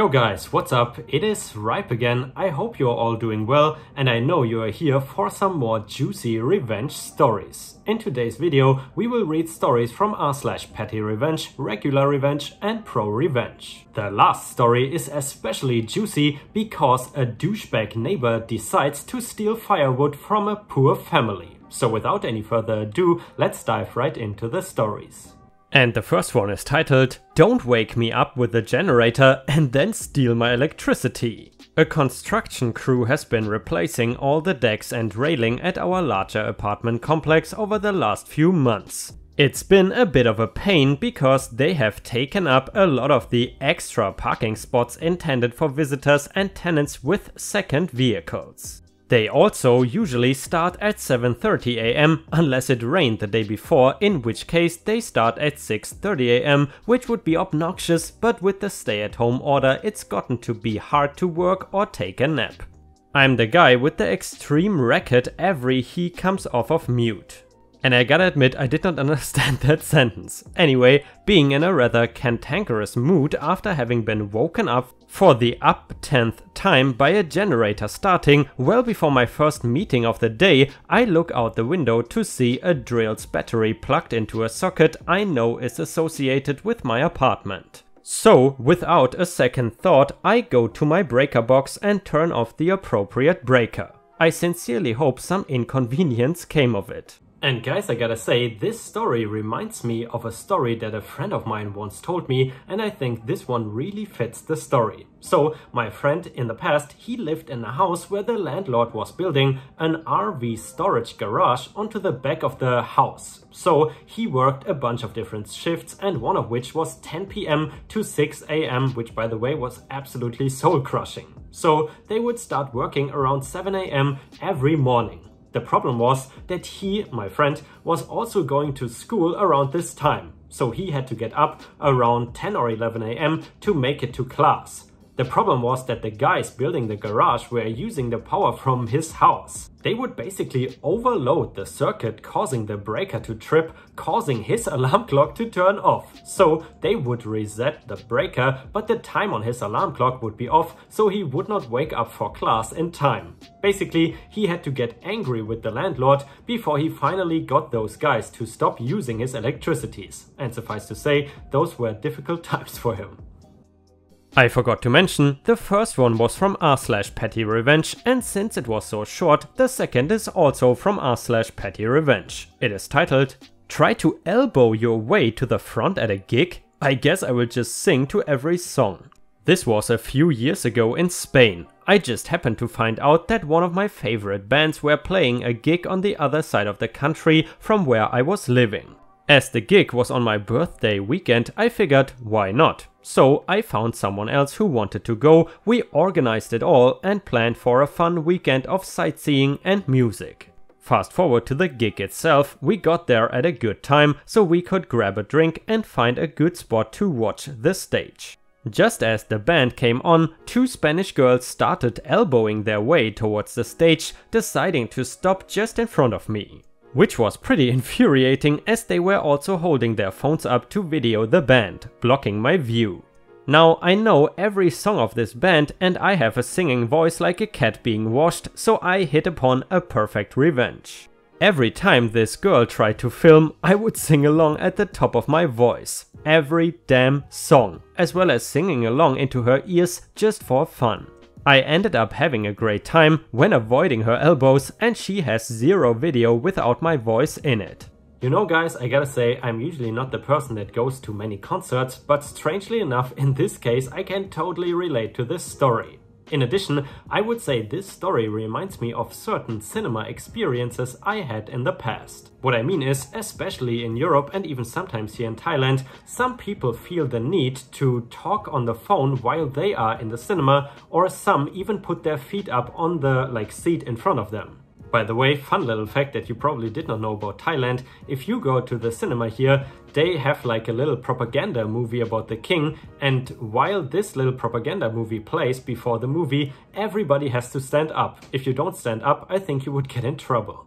Yo guys, what's up? It is Ripe again. I hope you're all doing well and I know you are here for some more juicy revenge stories. In today's video, we will read stories from r slash petty revenge, regular revenge and pro revenge. The last story is especially juicy because a douchebag neighbor decides to steal firewood from a poor family. So without any further ado, let's dive right into the stories. And the first one is titled Don't Wake Me Up with a Generator and Then Steal My Electricity. A construction crew has been replacing all the decks and railing at our larger apartment complex over the last few months. It's been a bit of a pain because they have taken up a lot of the extra parking spots intended for visitors and tenants with second vehicles. They also usually start at 7.30 am unless it rained the day before, in which case they start at 6.30 am, which would be obnoxious, but with the stay at home order it's gotten to be hard to work or take a nap. I'm the guy with the extreme racket every he comes off of mute. And I gotta admit, I did not understand that sentence. Anyway, being in a rather cantankerous mood after having been woken up for the up 10th time by a generator starting well before my first meeting of the day, I look out the window to see a drill's battery plugged into a socket I know is associated with my apartment. So, without a second thought, I go to my breaker box and turn off the appropriate breaker. I sincerely hope some inconvenience came of it. And guys, I gotta say, this story reminds me of a story that a friend of mine once told me, and I think this one really fits the story. So, my friend in the past, he lived in a house where the landlord was building an RV storage garage onto the back of the house. So, he worked a bunch of different shifts, and one of which was 10 pm to 6 am, which by the way was absolutely soul crushing. So, they would start working around 7 am every morning. The problem was that he, my friend, was also going to school around this time, so he had to get up around 10 or 11 am to make it to class. The problem was that the guys building the garage were using the power from his house. They would basically overload the circuit causing the breaker to trip, causing his alarm clock to turn off. So they would reset the breaker, but the time on his alarm clock would be off, so he would not wake up for class in time. Basically, he had to get angry with the landlord before he finally got those guys to stop using his electricities. And suffice to say, those were difficult times for him. I forgot to mention, the first one was from r slash petty revenge and since it was so short, the second is also from r slash petty revenge. It is titled, Try to elbow your way to the front at a gig? I guess I will just sing to every song. This was a few years ago in Spain. I just happened to find out that one of my favorite bands were playing a gig on the other side of the country from where I was living. As the gig was on my birthday weekend, I figured why not? So I found someone else who wanted to go, we organized it all and planned for a fun weekend of sightseeing and music. Fast forward to the gig itself, we got there at a good time so we could grab a drink and find a good spot to watch the stage. Just as the band came on, two Spanish girls started elbowing their way towards the stage, deciding to stop just in front of me. Which was pretty infuriating as they were also holding their phones up to video the band, blocking my view. Now I know every song of this band and I have a singing voice like a cat being washed, so I hit upon a perfect revenge. Every time this girl tried to film, I would sing along at the top of my voice. Every damn song, as well as singing along into her ears just for fun. I ended up having a great time when avoiding her elbows and she has zero video without my voice in it. You know guys, I gotta say, I'm usually not the person that goes to many concerts, but strangely enough, in this case, I can totally relate to this story. In addition, I would say this story reminds me of certain cinema experiences I had in the past. What I mean is, especially in Europe and even sometimes here in Thailand, some people feel the need to talk on the phone while they are in the cinema or some even put their feet up on the like seat in front of them. By the way, fun little fact that you probably did not know about Thailand, if you go to the cinema here, they have like a little propaganda movie about the king and while this little propaganda movie plays before the movie, everybody has to stand up. If you don't stand up, I think you would get in trouble.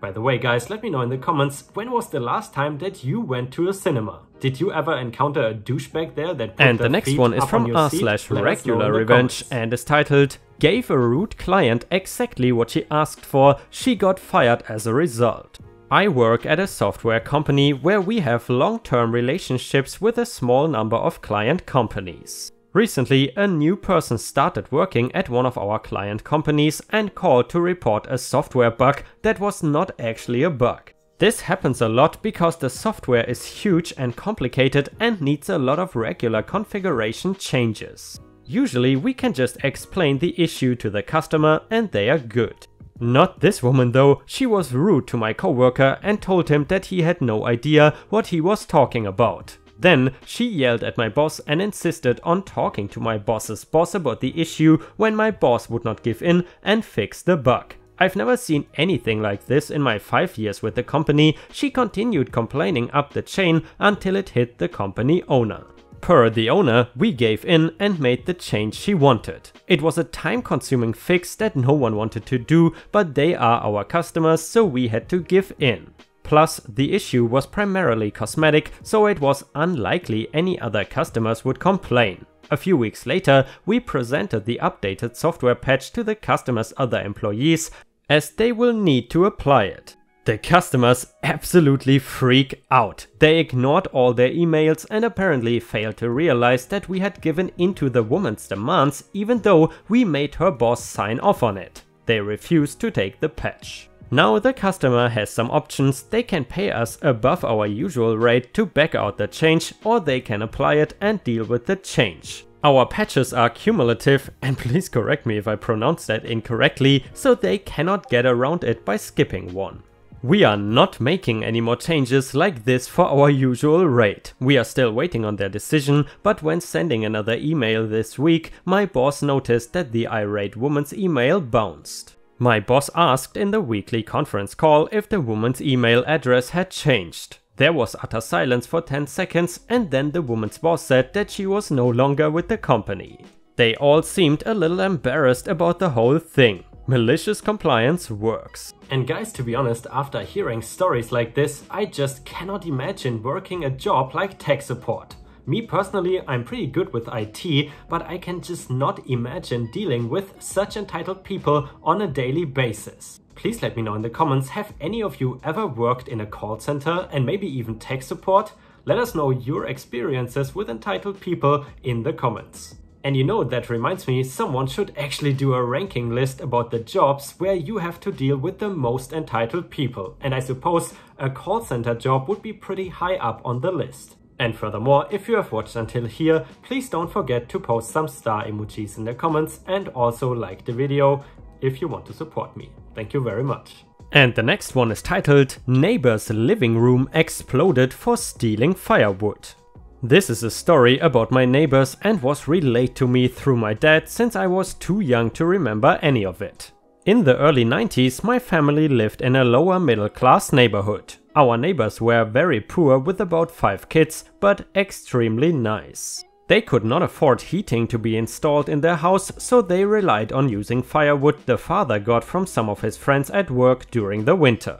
By the way guys, let me know in the comments, when was the last time that you went to a cinema? Did you ever encounter a douchebag there that And the next one is from r slash regular revenge and is titled Gave a rude client exactly what she asked for, she got fired as a result. I work at a software company where we have long-term relationships with a small number of client companies. Recently, a new person started working at one of our client companies and called to report a software bug that was not actually a bug. This happens a lot because the software is huge and complicated and needs a lot of regular configuration changes. Usually we can just explain the issue to the customer and they are good. Not this woman though, she was rude to my coworker and told him that he had no idea what he was talking about. Then she yelled at my boss and insisted on talking to my boss's boss about the issue when my boss would not give in and fix the bug. I've never seen anything like this in my 5 years with the company, she continued complaining up the chain until it hit the company owner. Per the owner, we gave in and made the change she wanted. It was a time consuming fix that no one wanted to do, but they are our customers so we had to give in. Plus, the issue was primarily cosmetic, so it was unlikely any other customers would complain. A few weeks later, we presented the updated software patch to the customer's other employees, as they will need to apply it. The customers absolutely freak out. They ignored all their emails and apparently failed to realize that we had given into the woman's demands even though we made her boss sign off on it. They refused to take the patch. Now the customer has some options, they can pay us above our usual rate to back out the change or they can apply it and deal with the change. Our patches are cumulative, and please correct me if I pronounce that incorrectly, so they cannot get around it by skipping one. We are not making any more changes like this for our usual rate. We are still waiting on their decision, but when sending another email this week, my boss noticed that the irate woman's email bounced. My boss asked in the weekly conference call if the woman's email address had changed. There was utter silence for 10 seconds and then the woman's boss said that she was no longer with the company. They all seemed a little embarrassed about the whole thing. Malicious compliance works. And guys, to be honest, after hearing stories like this, I just cannot imagine working a job like tech support. Me personally, I'm pretty good with IT, but I can just not imagine dealing with such entitled people on a daily basis. Please let me know in the comments, have any of you ever worked in a call center and maybe even tech support? Let us know your experiences with entitled people in the comments. And you know, that reminds me, someone should actually do a ranking list about the jobs where you have to deal with the most entitled people. And I suppose a call center job would be pretty high up on the list. And furthermore, if you have watched until here, please don't forget to post some star emojis in the comments and also like the video if you want to support me. Thank you very much. And the next one is titled Neighbor's living room exploded for stealing firewood. This is a story about my neighbors and was relayed to me through my dad since I was too young to remember any of it. In the early 90s, my family lived in a lower middle class neighborhood. Our neighbors were very poor with about 5 kids, but extremely nice. They could not afford heating to be installed in their house, so they relied on using firewood the father got from some of his friends at work during the winter.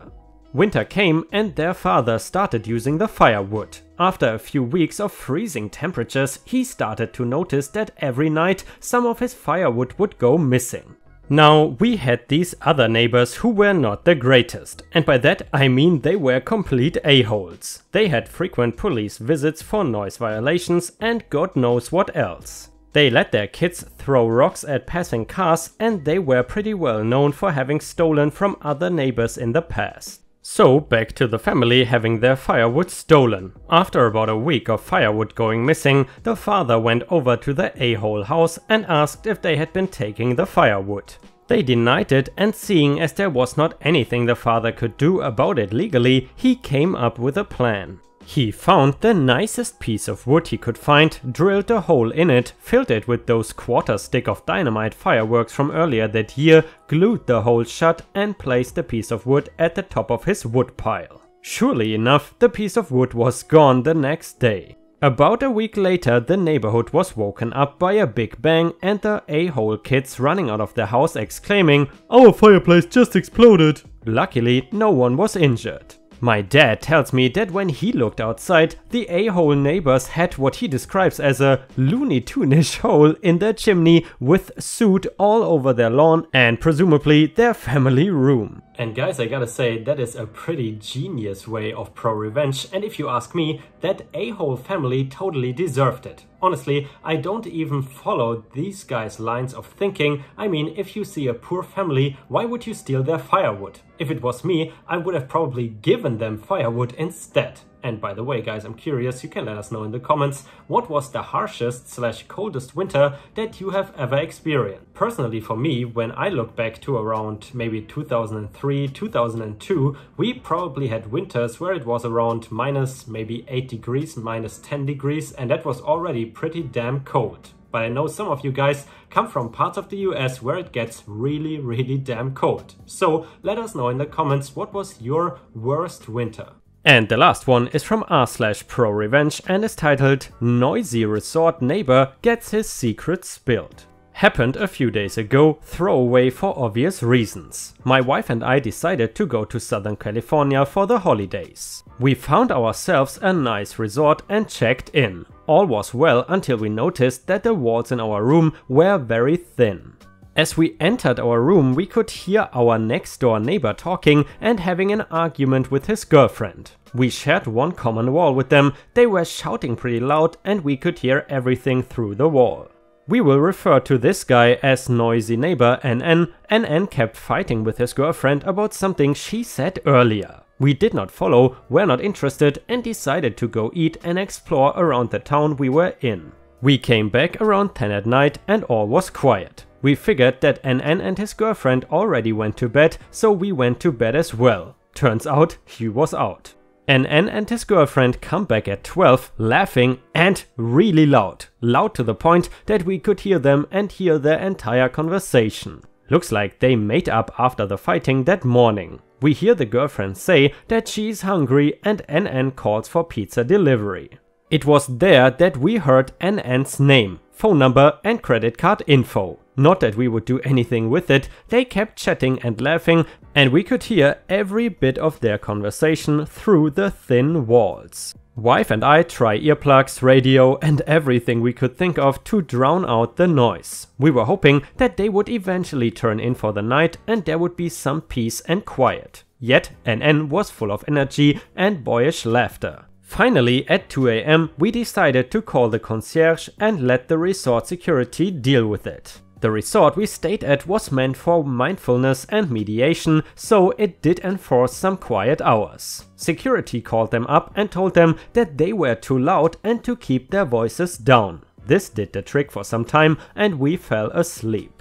Winter came and their father started using the firewood. After a few weeks of freezing temperatures, he started to notice that every night some of his firewood would go missing. Now, we had these other neighbors who were not the greatest, and by that I mean they were complete a-holes. They had frequent police visits for noise violations and god knows what else. They let their kids throw rocks at passing cars and they were pretty well known for having stolen from other neighbors in the past. So back to the family having their firewood stolen. After about a week of firewood going missing, the father went over to the a-hole house and asked if they had been taking the firewood. They denied it and seeing as there was not anything the father could do about it legally, he came up with a plan. He found the nicest piece of wood he could find, drilled a hole in it, filled it with those quarter stick of dynamite fireworks from earlier that year, glued the hole shut and placed the piece of wood at the top of his wood pile. Surely enough, the piece of wood was gone the next day. About a week later, the neighborhood was woken up by a big bang and the a-hole kids running out of the house exclaiming, Our fireplace just exploded! Luckily, no one was injured. My dad tells me that when he looked outside, the a-hole neighbors had what he describes as a Looney Tune-ish hole in their chimney with soot all over their lawn and presumably their family room. And guys, I gotta say, that is a pretty genius way of pro-revenge, and if you ask me, that a-hole family totally deserved it. Honestly, I don't even follow these guys' lines of thinking. I mean, if you see a poor family, why would you steal their firewood? If it was me, I would have probably given them firewood instead. And by the way, guys, I'm curious, you can let us know in the comments, what was the harshest slash coldest winter that you have ever experienced? Personally, for me, when I look back to around maybe 2003, 2002, we probably had winters where it was around minus maybe 8 degrees, minus 10 degrees, and that was already pretty damn cold. But I know some of you guys come from parts of the US where it gets really, really damn cold. So let us know in the comments what was your worst winter. And the last one is from r slash pro revenge and is titled Noisy Resort Neighbor Gets His Secret Spilled. Happened a few days ago, throwaway for obvious reasons. My wife and I decided to go to Southern California for the holidays. We found ourselves a nice resort and checked in. All was well until we noticed that the walls in our room were very thin. As we entered our room, we could hear our next door neighbor talking and having an argument with his girlfriend. We shared one common wall with them, they were shouting pretty loud and we could hear everything through the wall. We will refer to this guy as noisy neighbor NN. And NN kept fighting with his girlfriend about something she said earlier. We did not follow, were not interested and decided to go eat and explore around the town we were in. We came back around 10 at night and all was quiet. We figured that NN and his girlfriend already went to bed, so we went to bed as well. Turns out he was out. NN and his girlfriend come back at 12, laughing and really loud. Loud to the point that we could hear them and hear their entire conversation. Looks like they made up after the fighting that morning. We hear the girlfriend say that she is hungry and NN calls for pizza delivery. It was there that we heard NN's name, phone number and credit card info. Not that we would do anything with it, they kept chatting and laughing and we could hear every bit of their conversation through the thin walls. Wife and I try earplugs, radio and everything we could think of to drown out the noise. We were hoping that they would eventually turn in for the night and there would be some peace and quiet. Yet NN was full of energy and boyish laughter. Finally, at 2am, we decided to call the concierge and let the resort security deal with it. The resort we stayed at was meant for mindfulness and mediation, so it did enforce some quiet hours. Security called them up and told them that they were too loud and to keep their voices down. This did the trick for some time and we fell asleep.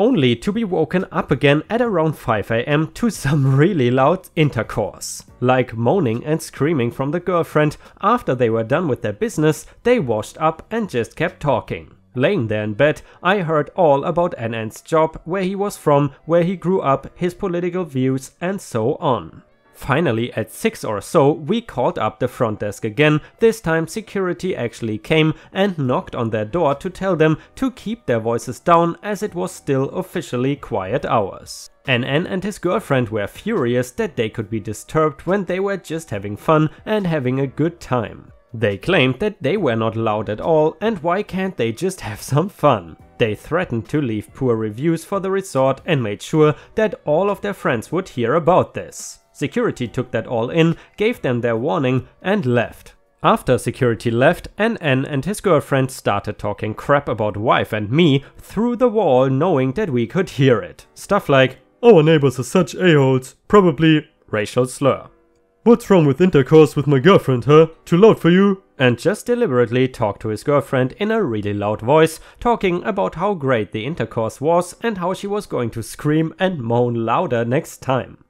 Only to be woken up again at around 5am to some really loud intercourse. Like moaning and screaming from the girlfriend, after they were done with their business, they washed up and just kept talking. Laying there in bed, I heard all about NN's job, where he was from, where he grew up, his political views and so on. Finally, at 6 or so, we called up the front desk again. This time security actually came and knocked on their door to tell them to keep their voices down as it was still officially quiet hours. NN and his girlfriend were furious that they could be disturbed when they were just having fun and having a good time. They claimed that they were not loud at all and why can't they just have some fun? They threatened to leave poor reviews for the resort and made sure that all of their friends would hear about this. Security took that all in, gave them their warning and left. After security left, NN and his girlfriend started talking crap about wife and me through the wall knowing that we could hear it. Stuff like, our neighbors are such a-holes, probably racial slur. What's wrong with intercourse with my girlfriend, huh? Too loud for you? And just deliberately talked to his girlfriend in a really loud voice, talking about how great the intercourse was and how she was going to scream and moan louder next time.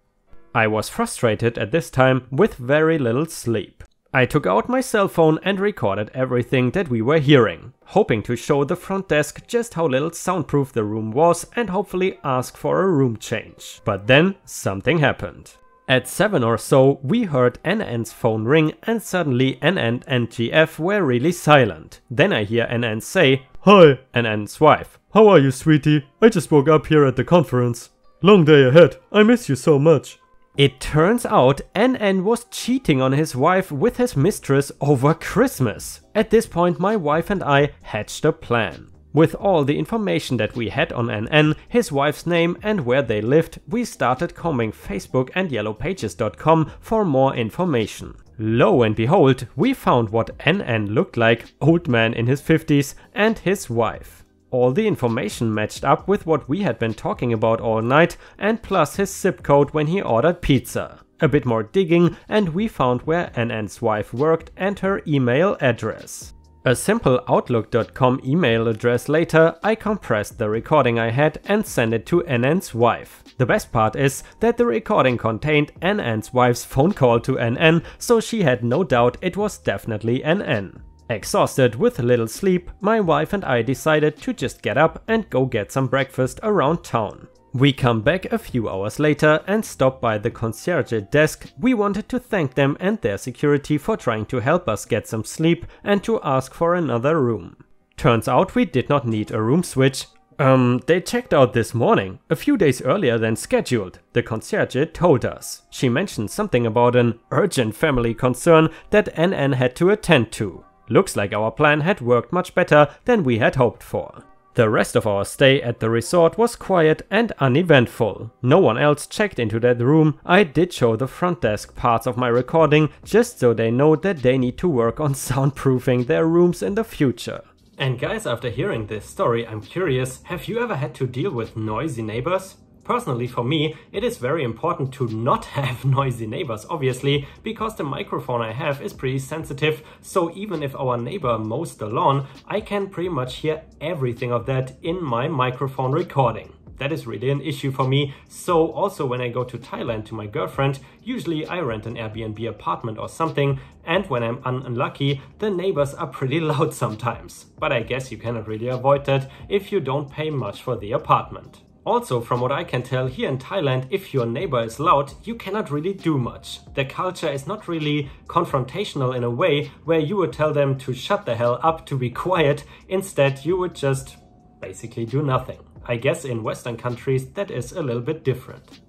I was frustrated at this time with very little sleep. I took out my cell phone and recorded everything that we were hearing, hoping to show the front desk just how little soundproof the room was and hopefully ask for a room change. But then something happened. At 7 or so, we heard NN's phone ring and suddenly NN and GF were really silent. Then I hear NN say, Hi, NN's wife. How are you, sweetie? I just woke up here at the conference. Long day ahead. I miss you so much. It turns out NN was cheating on his wife with his mistress over Christmas. At this point my wife and I hatched a plan. With all the information that we had on NN, his wife's name and where they lived, we started combing Facebook and yellowpages.com for more information. Lo and behold, we found what NN looked like, old man in his 50s, and his wife. All the information matched up with what we had been talking about all night and plus his zip code when he ordered pizza. A bit more digging and we found where NN's wife worked and her email address. A simple Outlook.com email address later, I compressed the recording I had and sent it to NN's wife. The best part is that the recording contained NN's wife's phone call to NN, so she had no doubt it was definitely NN. Exhausted with little sleep, my wife and I decided to just get up and go get some breakfast around town. We come back a few hours later and stop by the concierge desk. We wanted to thank them and their security for trying to help us get some sleep and to ask for another room. Turns out we did not need a room switch. Um, they checked out this morning, a few days earlier than scheduled, the concierge told us. She mentioned something about an urgent family concern that NN had to attend to. Looks like our plan had worked much better than we had hoped for. The rest of our stay at the resort was quiet and uneventful. No one else checked into that room. I did show the front desk parts of my recording just so they know that they need to work on soundproofing their rooms in the future. And guys, after hearing this story, I'm curious, have you ever had to deal with noisy neighbors? Personally, for me, it is very important to not have noisy neighbors, obviously, because the microphone I have is pretty sensitive, so even if our neighbor mows the lawn, I can pretty much hear everything of that in my microphone recording. That is really an issue for me. So also when I go to Thailand to my girlfriend, usually I rent an Airbnb apartment or something. And when I'm un unlucky, the neighbors are pretty loud sometimes. But I guess you cannot really avoid that if you don't pay much for the apartment. Also, from what I can tell, here in Thailand, if your neighbor is loud, you cannot really do much. The culture is not really confrontational in a way where you would tell them to shut the hell up, to be quiet. Instead, you would just basically do nothing. I guess in Western countries that is a little bit different.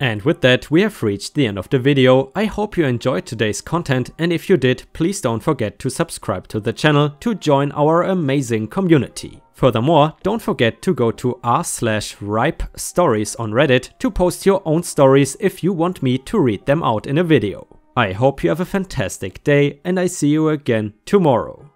And with that, we have reached the end of the video. I hope you enjoyed today's content and if you did, please don't forget to subscribe to the channel to join our amazing community. Furthermore, don't forget to go to r slash ripe stories on Reddit to post your own stories if you want me to read them out in a video. I hope you have a fantastic day and I see you again tomorrow.